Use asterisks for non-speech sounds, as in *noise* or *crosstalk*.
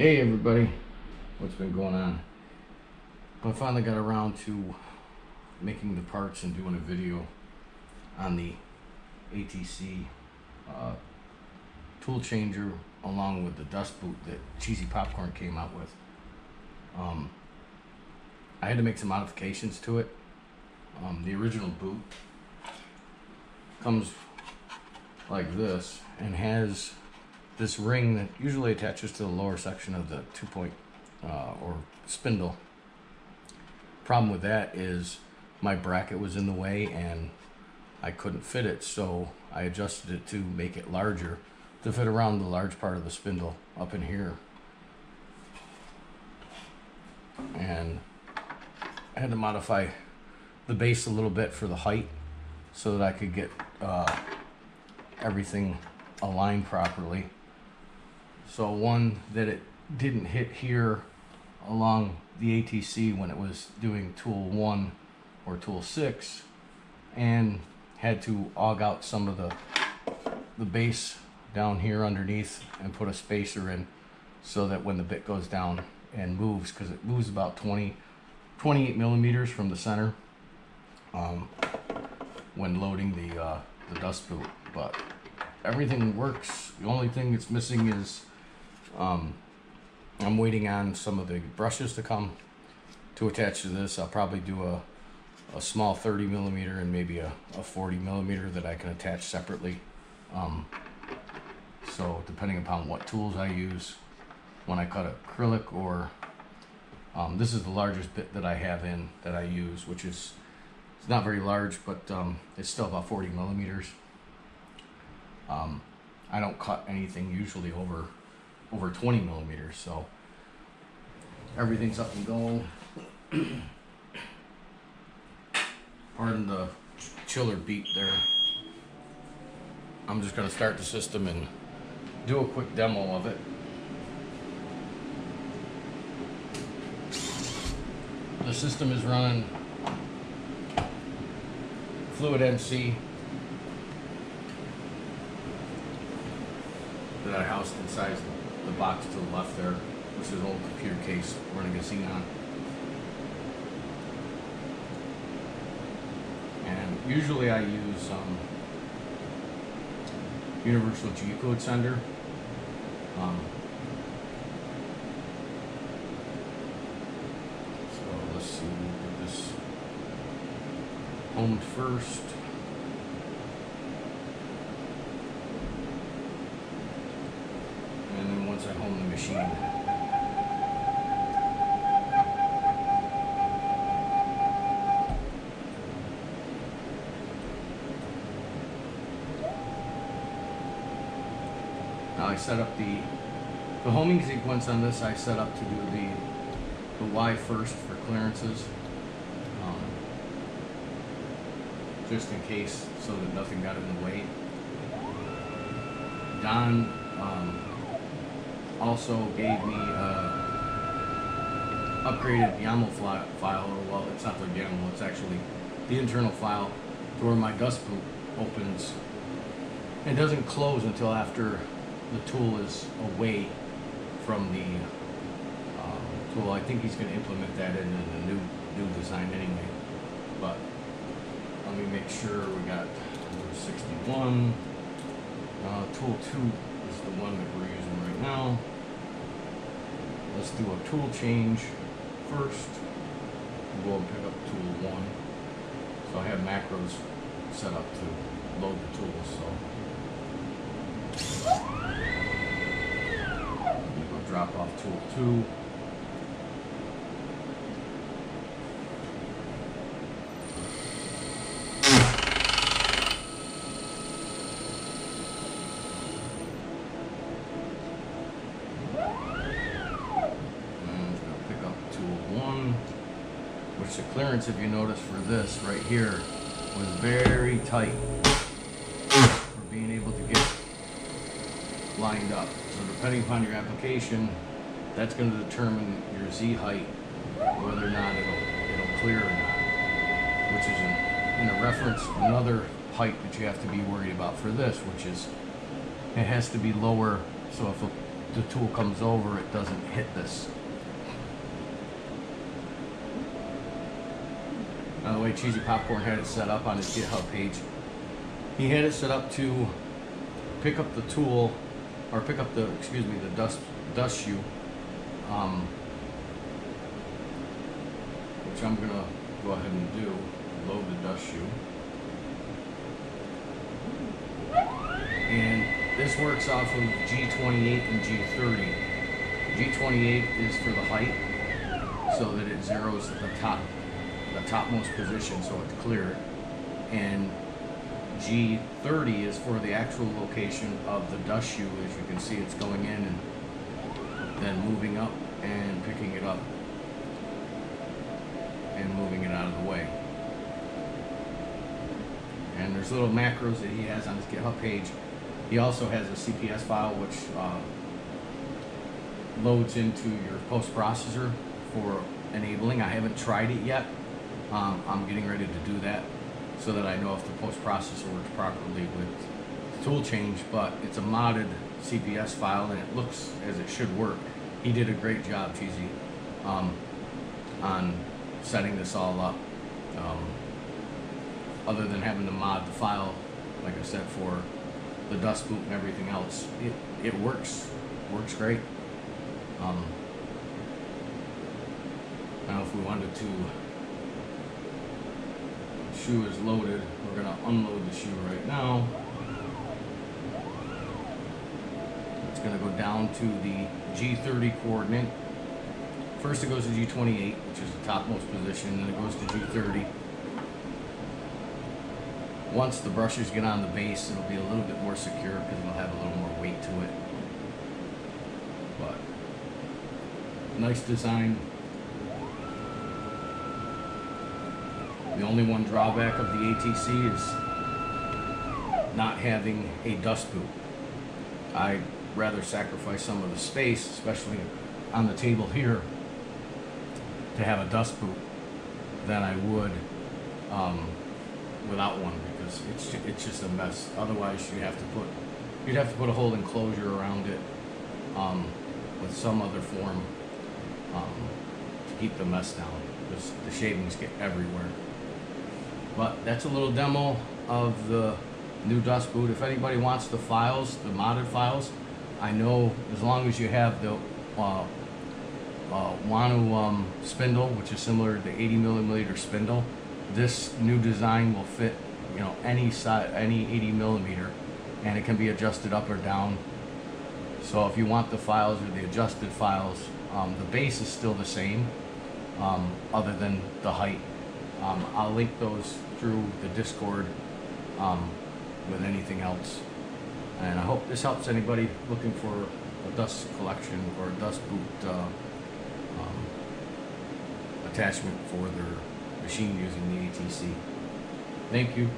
Hey everybody, what's been going on? I finally got around to making the parts and doing a video on the ATC uh, tool changer along with the dust boot that Cheesy Popcorn came out with. Um, I had to make some modifications to it. Um, the original boot comes like this and has this ring that usually attaches to the lower section of the two point uh, or spindle. Problem with that is my bracket was in the way and I couldn't fit it, so I adjusted it to make it larger to fit around the large part of the spindle up in here. And I had to modify the base a little bit for the height so that I could get uh, everything aligned properly. So one that it didn't hit here along the ATC when it was doing tool one or tool six and had to aug out some of the the base down here underneath and put a spacer in so that when the bit goes down and moves because it moves about 20 28 millimeters from the center um, when loading the uh, the dust boot. But everything works. The only thing that's missing is um, I'm waiting on some of the brushes to come to attach to this. I'll probably do a a small 30 millimeter and maybe a, a 40 millimeter that I can attach separately. Um, so depending upon what tools I use when I cut acrylic or um, this is the largest bit that I have in that I use which is it's not very large but um, it's still about 40 millimeters. Um, I don't cut anything usually over over 20 millimeters so everything's up and going. *coughs* Pardon the chiller beat there. I'm just gonna start the system and do a quick demo of it. The system is running FluidNC that I housed inside the box to the left there, which is an old computer case running a Xenon. And usually I use um, Universal G code sender. Um, so let's see, we'll get this homed first. And then once I home the machine, Now I set up the the homing sequence on this. I set up to do the the Y first for clearances, um, just in case, so that nothing got in the way. Don um, also gave me uh, upgraded YAML file, file, or well, it's not the YAML, it's actually the internal file to where my dust boot opens. It doesn't close until after the tool is away from the um, tool. I think he's going to implement that in the new new design anyway. But let me make sure we got 61. Uh, tool 2 is the one that we're using right now. Let's do a tool change first. We'll go and pick up tool 1. So I have macros set up to load the tools. So We'll drop off tool two. And it's gonna pick up tool one, which the clearance, if you notice for this right here, was very tight for being able to get lined up. So depending upon your application, that's going to determine your Z height, whether or not it'll it'll clear or not. Which is in, in a reference another height that you have to be worried about for this, which is it has to be lower. So if the tool comes over, it doesn't hit this. By the way, Cheesy Popcorn had it set up on his GitHub page. He had it set up to pick up the tool, or pick up the, excuse me, the dust dust shoe, um, which I'm gonna go ahead and do. Load the dust shoe. And this works off of G28 and G30. G28 is for the height, so that it zeroes the top, the topmost position, so it's clear. And G30 is for the actual location of the dust shoe. As you can see, it's going in and then moving up and picking it up and moving it out of the way. And there's little macros that he has on his GitHub page. He also has a CPS file which uh, loads into your post processor for enabling. I haven't tried it yet. Um, I'm getting ready to do that so that I know if the post processor works properly with tool change. But it's a modded CPS file and it looks as it should work. He did a great job, Cheesy, um, on setting this all up. Um, other than having to mod the file, like I said, for the dust boot and everything else, it, it works. Works great. Um, now if we wanted to, shoe is loaded, we're gonna unload the shoe right now. It's gonna go down to the G30 coordinate. First it goes to G28, which is the topmost position, then it goes to G30. Once the brushes get on the base, it'll be a little bit more secure because it'll have a little more weight to it. But nice design. The only one drawback of the ATC is not having a dust boot. I'd rather sacrifice some of the space, especially on the table here, to have a dust boot than I would um, without one because it's it's just a mess. Otherwise, you have to put you'd have to put a whole enclosure around it um, with some other form um, to keep the mess down because the shavings get everywhere. But that's a little demo of the new dust boot. If anybody wants the files, the modded files, I know as long as you have the uh, uh, Wanu um, spindle, which is similar to the 80 millimeter spindle, this new design will fit, you know, any size, any 80 millimeter, and it can be adjusted up or down. So if you want the files or the adjusted files, um, the base is still the same, um, other than the height. Um, I'll link those through the Discord um, with anything else. And I hope this helps anybody looking for a dust collection or a dust boot uh, um, attachment for their machine using the ATC. Thank you.